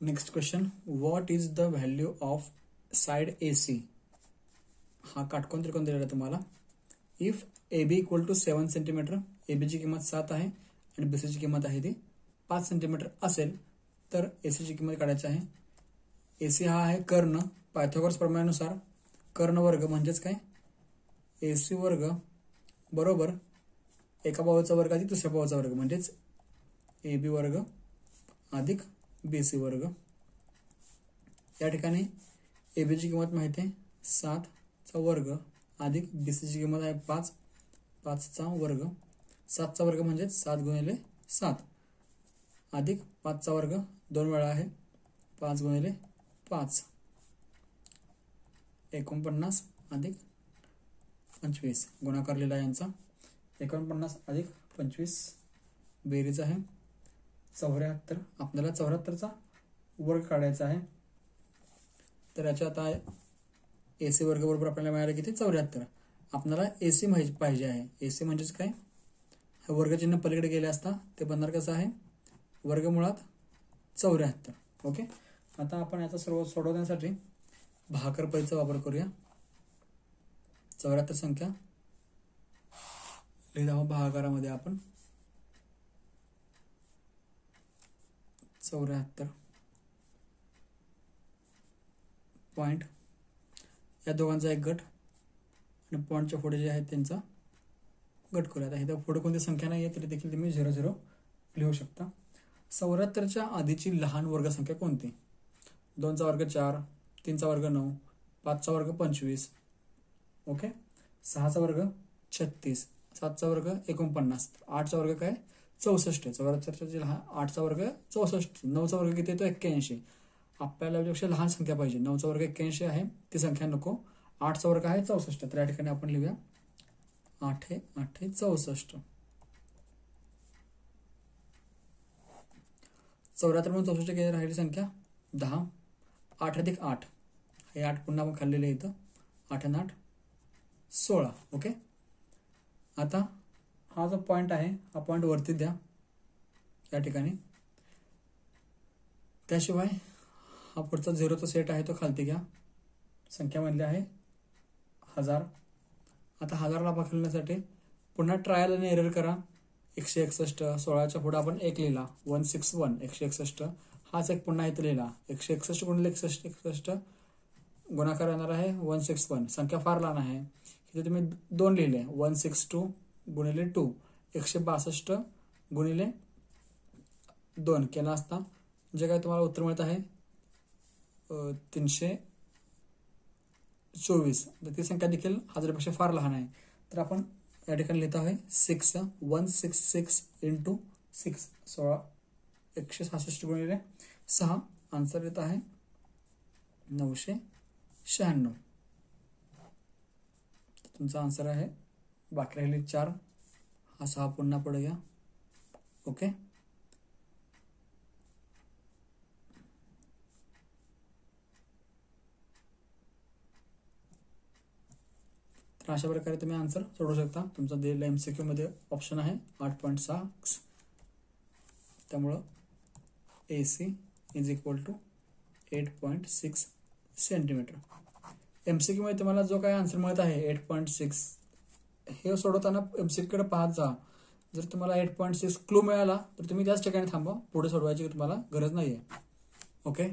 Next question what is the value of side A C हा काटकोन त्रिकोण दिलेला आहे तुम्हाला. If A B equal to seven centimetre A बीची किंमत सात आहे आणि बी सीची किंमत आहे ती पाच सेंटीमीटर असेल तर ए सीची किंमत काढायची आहे. ए सी हा आहे कर्ण. पायथोगर्स प्रमाणानुसार कर्ण वर्ग म्हणजेच काय? ए सी वर्ग बरोबर एका भावाचा वर्ग अधिक दुसऱ्या भावाचा वर्ग म्हणजेच ए बी वर्ग अधिक बी सी वर्ग. या ठिकाणी ए बीची किंमत माहिती आहे. सातचा वर्ग अधिक बी सीची किंमत आहे पाच. पाचचा वर्ग. सातचा वर्ग म्हणजेच सात गुणिले सात. अधिक पाचचा वर्ग दोन वेळा आहे. पाच गुणिले पाच. एकोणपन्नास अधिक पंचवीस. गुणाकारलेला यांचा. एकोणपन्नास अधिक पंचवीस बेरीज आहे. चौऱ्याहत्तर आपल्याला चौऱ्याहत्तरचा वर्ग काढायचा आहे. तर याच्या आता ए सी वर्ग बरोबर आपल्याला मिळालं किती? चौऱ्याहत्तर. आपल्याला ए सी पाहिजे आहे. ए सी म्हणजेच काय? वर्गचिन्ह पलीकडे गेले असता ते बनणार कसं आहे? वर्गमुळात चौऱ्याहत्तर. ओके? आता आपण याचा सर्व सोडवण्यासाठी भाकर वापर करूया. चौऱ्याहत्तर संख्या. लिहिला भागाकारामध्ये आपण. चौऱ्याहत्तर. पॉईंट या दोघांचा एक गट आणि पॉईंटच्या पुढे जे आहेत त्यांचा गट करूया आहे. तर पुढे कोणती संख्या नाही आहे तरी देखील तुम्ही झिरो झिरो लिहू शकता. चौऱ्याहत्तरच्या आधीची लहान वर्गसंख्या कोणती? दोनचा वर्ग चार तीनचा वर्ग नऊ पाचचा वर्ग पंचवीस. ओके सहाचा वर्ग छत्तीस सातचा वर्ग एकोणपन्नास. आठचा वर्ग काय? चौसष्ट चौऱ्याहत्तरच्या लहान आठचा वर्ग चौसष्ट. नऊचा वर्ग किती येतो? एक्क्याऐंशी. आपल्याला पेक्षा लहान संख्या पाहिजे. नऊचा वर्ग एक्क्याऐंशी आहे. ती संख्या नको. आठचा वर्ग आहे चौसष्ट. तर या ठिकाणी आपण लिहूया. आठ हे आठ चौसष्ट. चौऱ्याहत्तर म्हणून चौसष्ट किती राहिली संख्या. दहा. आठ अधिक आठ. हे आठ पुन्हा आपण खाल्लेले इथं. आठ आणि आठ. सोळा. ओके? आता हा जो पॉईंट आहे हा पॉईंट वरती द्या. या ठिकाणी. त्याशिवाय हा पुढचा झिरोचा सेट आहे तो खालती घ्या. संख्यामधले आहे हजार. आता हजारला पकडण्यासाठी पुन्हा ट्रायल आणि एरर करा. एकशे एकसष्ट सोळाच्या पुढे आपण एक लिहिला. वन सिक्स वन एकशे एकसष्ट. हाच एक पुन्हा इथं लिहिला. एकशे एकसष्ट गुणिले एकसष्ट एकसष्ट गुणाकार येणार आहे. वन सिक्स वन संख्या फार लहान आहे. इथे तुम्ही दोन लिहिले. वन सिक्स टू गुणिले टू एकशे बासष्ट गुणिले दोन. केला असता. जे काय तुम्हाला उत्तर मिळत आहे? तीनशे चोवीस. तर ती संख्या देखील हजारपेक्षा फार लहान आहे. तर आपण या ठिकाणी लिहित आहे six one six six into six सोळा एकशे सहासष्ट गुणिले सहा. आन्सर येत आहे नऊशे शहाण्णव. तुमचा आन्सर आहे बाकी राहिले चार. हा सहा पुन्हा पुढे घ्या. ओके? तर अशा प्रकारे तुम्ही आन्सर सोडू शकता. तुमचा दिलेला एम सी क्यू मध्ये ऑप्शन आहे आठ पॉईंट सहा त्यामुळं A C is equal to eight point six centimetre M C Q मध्ये तुम्हाला जो काही आन्सर मिळत आहे एट पॉईंट सिक्स हे सोडवताना एम पाहत जा. जर तुम्हाला एट पॉईंट सिक्स क्लू मिळाला तर तुम्ही त्याच ठिकाणी थांबा. पुढे सोडवायची तुम्हाला गरज नाही आहे ओके